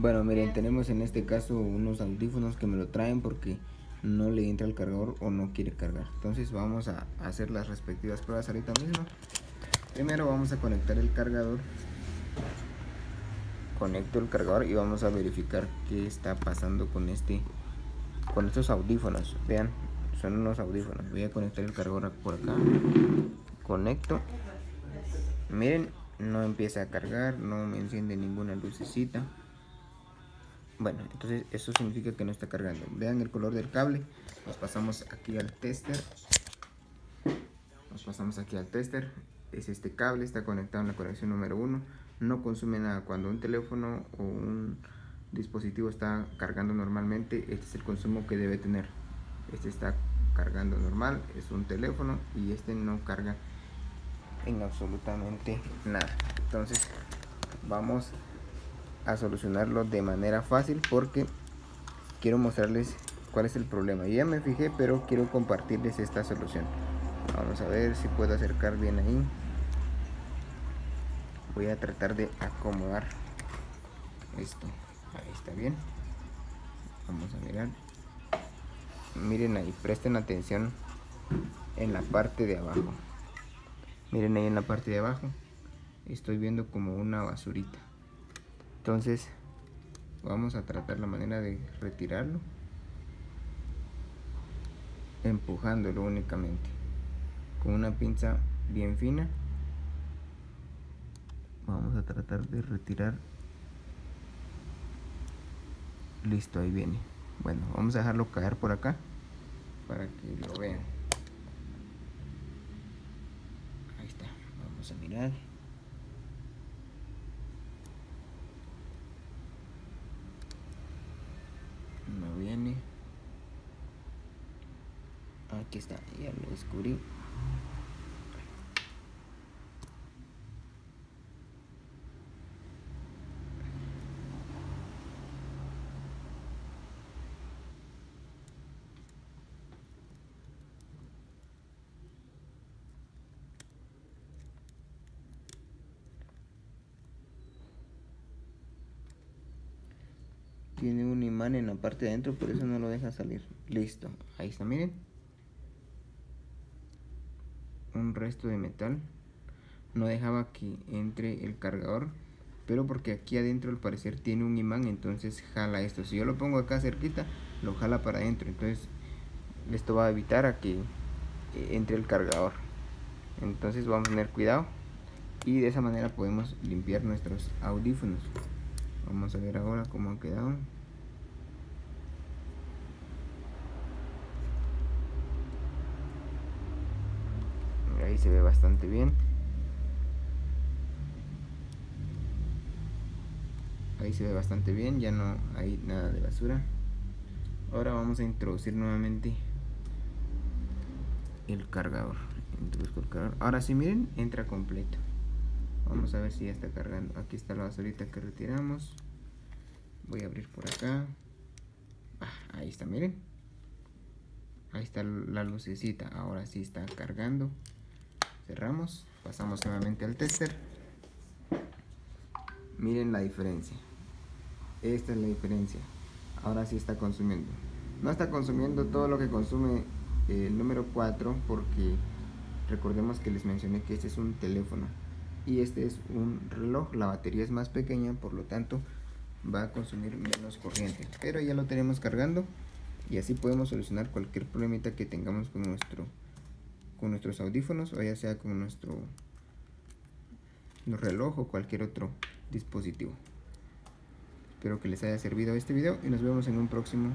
Bueno, miren, tenemos en este caso unos audífonos que me lo traen porque no le entra el cargador o no quiere cargar. Entonces vamos a hacer las respectivas pruebas ahorita mismo. Primero vamos a conectar el cargador. Conecto el cargador y vamos a verificar qué está pasando con este con estos audífonos. Vean, son unos audífonos. Voy a conectar el cargador por acá. Conecto. Miren, no empieza a cargar, no me enciende ninguna lucecita. Bueno, entonces eso significa que no está cargando. Vean el color del cable. Nos pasamos aquí al tester. Nos pasamos aquí al tester. Es este cable, está conectado en la conexión número 1. No consume nada. Cuando un teléfono o un dispositivo está cargando normalmente, este es el consumo que debe tener. Este está cargando normal, es un teléfono y este no carga en absolutamente nada. Entonces vamos a solucionarlo de manera fácil porque quiero mostrarles cuál es el problema. Ya me fijé, pero quiero compartirles esta solución. Vamos a ver si puedo acercar bien ahí. Voy a tratar de acomodar esto. Ahí está bien. Vamos a mirar. Miren ahí, presten atención en la parte de abajo. Miren ahí en la parte de abajo. Estoy viendo como una basurita entonces vamos a tratar la manera de retirarlo empujándolo únicamente. Con una pinza bien fina vamos a tratar de retirar. Listo ahí viene. Bueno vamos a dejarlo caer por acá para que lo vean. Ahí está vamos a mirar aquí está ya lo descubrí. Tiene un imán en la parte de adentro por eso no lo deja salir. Listo ahí está miren un resto de metal. No dejaba que entre el cargador pero porque aquí adentro al parecer tiene un imán entonces jala esto. Si yo lo pongo acá cerquita lo jala para adentro. Entonces esto va a evitar a que entre el cargador. Entonces vamos a tener cuidado. Y de esa manera podemos limpiar nuestros audífonos. Vamos a ver ahora cómo han quedado se ve bastante bien. Ahí se ve bastante bien ya no hay nada de basura. Ahora vamos a introducir nuevamente el cargador. Ahora sí miren entra completo. Vamos a ver si ya está cargando. Aquí está la basurita que retiramos. Voy a abrir por acá. Ah, ahí está miren. Ahí está la lucecita. Ahora sí está cargando cerramos pasamos nuevamente al tester. Miren la diferencia. Esta es la diferencia. Ahora sí está consumiendo. No está consumiendo todo lo que consume el número 4 porque recordemos que les mencioné que este es un teléfono y este es un reloj. La batería es más pequeña por lo tanto va a consumir menos corriente. Pero ya lo tenemos cargando y así podemos solucionar cualquier problemita que tengamos con nuestro con nuestros audífonos o ya sea con nuestro reloj o cualquier otro dispositivo. Espero que les haya servido este video y nos vemos en un próximo